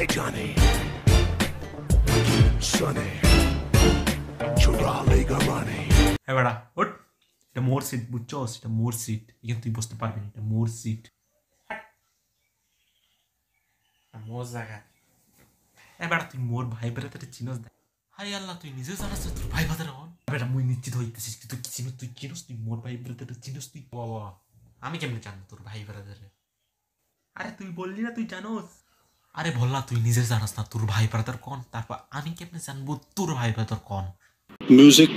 Hey, Johnny. Sonny. চুরা লেগা রানি হ্যাঁ বেড়া ওট এটা মোর সিট বুঝছস এটা মোর সিট এখানে তুই বসতে পারবি এটা মোর সিট মোর জায়গা এ বেড়া তুই মোর ভাই বেড়াতে চিনস না হাই আল্লাহ তুই নিজে জানাস তোর ভাই ভাতার হন বেড়া মুই নিশ্চিত হইতেছিস তুই চিনস তুই চিনস তুই মোর ভাই বেড়াতে চিনস তুই বাবা আমি কেমনে জানব তোর ভাই বেড়াতে আরে তুই বললি না তুই জানোস আরে বললা তুই নিজে জানাস না, তোর ভাই ব্রাদার কন? তারপর আমি কেমনে জানব তোর ভাই ব্রাদার কন? Music.